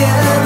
yeah.